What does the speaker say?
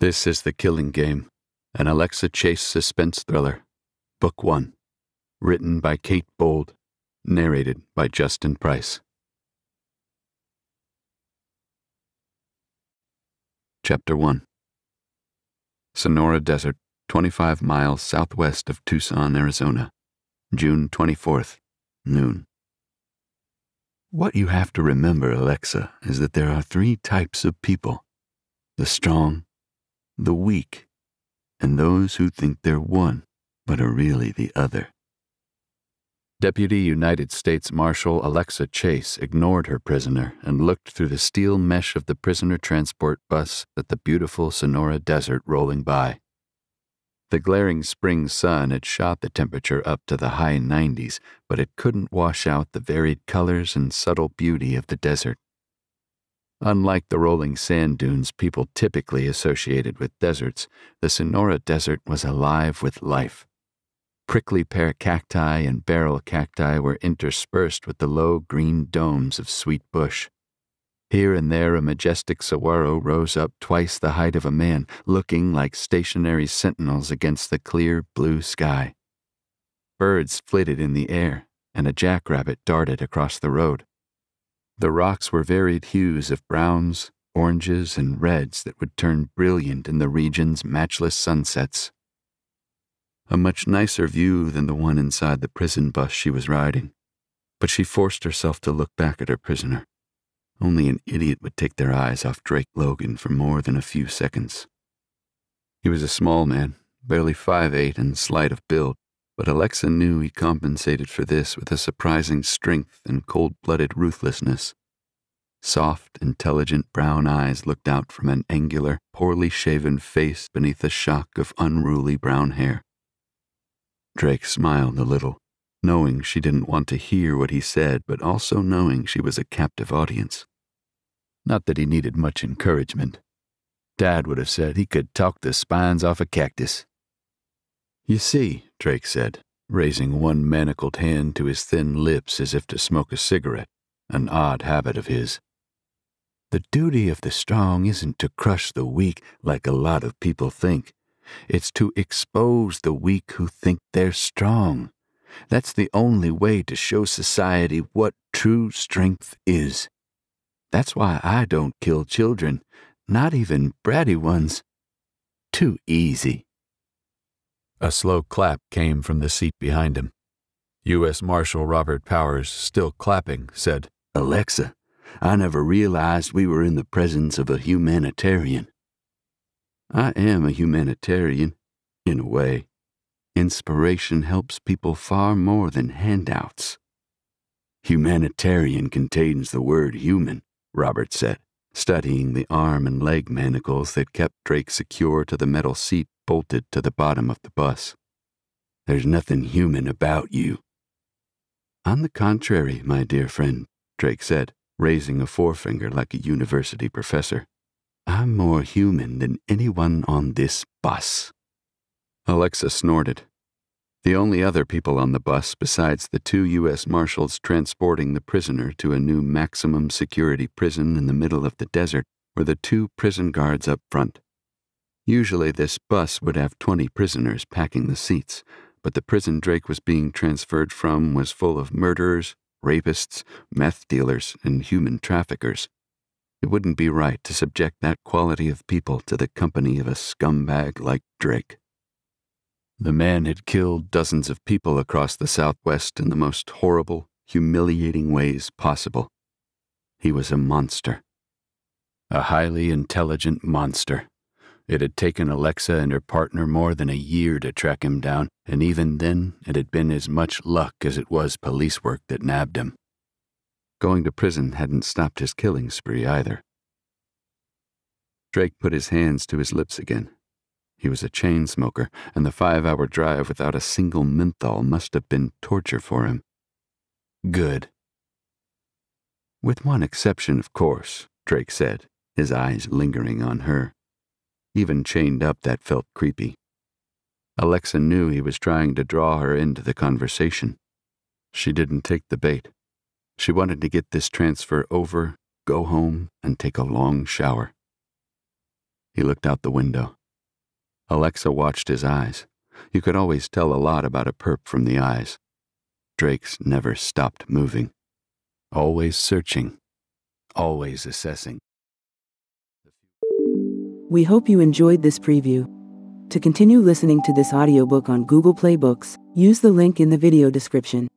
This is The Killing Game, an Alexa Chase suspense thriller. Book 1. Written by Kate Bold. Narrated by Justin Price. Chapter 1 Sonora Desert, 25 miles southwest of Tucson, Arizona. June 24th, noon. What you have to remember, Alexa, is that there are three types of people the strong, the weak, and those who think they're one but are really the other. Deputy United States Marshal Alexa Chase ignored her prisoner and looked through the steel mesh of the prisoner transport bus at the beautiful Sonora desert rolling by. The glaring spring sun had shot the temperature up to the high 90s, but it couldn't wash out the varied colors and subtle beauty of the desert. Unlike the rolling sand dunes people typically associated with deserts, the Sonora Desert was alive with life. Prickly pear cacti and barrel cacti were interspersed with the low green domes of sweet bush. Here and there a majestic saguaro rose up twice the height of a man, looking like stationary sentinels against the clear blue sky. Birds flitted in the air, and a jackrabbit darted across the road. The rocks were varied hues of browns, oranges, and reds that would turn brilliant in the region's matchless sunsets. A much nicer view than the one inside the prison bus she was riding, but she forced herself to look back at her prisoner. Only an idiot would take their eyes off Drake Logan for more than a few seconds. He was a small man, barely five eight and slight of build, but Alexa knew he compensated for this with a surprising strength and cold blooded ruthlessness. Soft, intelligent brown eyes looked out from an angular, poorly shaven face beneath a shock of unruly brown hair. Drake smiled a little, knowing she didn't want to hear what he said, but also knowing she was a captive audience. Not that he needed much encouragement. Dad would have said he could talk the spines off a cactus. You see, Drake said, raising one manacled hand to his thin lips as if to smoke a cigarette, an odd habit of his. The duty of the strong isn't to crush the weak like a lot of people think. It's to expose the weak who think they're strong. That's the only way to show society what true strength is. That's why I don't kill children, not even bratty ones. Too easy. A slow clap came from the seat behind him. U.S. Marshal Robert Powers, still clapping, said, Alexa, I never realized we were in the presence of a humanitarian. I am a humanitarian, in a way. Inspiration helps people far more than handouts. Humanitarian contains the word human, Robert said, studying the arm and leg manacles that kept Drake secure to the metal seat bolted to the bottom of the bus. There's nothing human about you. On the contrary, my dear friend, Drake said, raising a forefinger like a university professor. I'm more human than anyone on this bus. Alexa snorted. The only other people on the bus besides the two U.S. Marshals transporting the prisoner to a new maximum security prison in the middle of the desert were the two prison guards up front. Usually, this bus would have 20 prisoners packing the seats, but the prison Drake was being transferred from was full of murderers, rapists, meth dealers, and human traffickers. It wouldn't be right to subject that quality of people to the company of a scumbag like Drake. The man had killed dozens of people across the Southwest in the most horrible, humiliating ways possible. He was a monster. A highly intelligent monster. It had taken Alexa and her partner more than a year to track him down, and even then it had been as much luck as it was police work that nabbed him. Going to prison hadn't stopped his killing spree either. Drake put his hands to his lips again. He was a chain smoker, and the five hour drive without a single menthol must have been torture for him. Good. With one exception, of course, Drake said, his eyes lingering on her. Even chained up, that felt creepy. Alexa knew he was trying to draw her into the conversation. She didn't take the bait. She wanted to get this transfer over, go home, and take a long shower. He looked out the window. Alexa watched his eyes. You could always tell a lot about a perp from the eyes. Drake's never stopped moving. Always searching. Always assessing. We hope you enjoyed this preview. To continue listening to this audiobook on Google Play Books, use the link in the video description.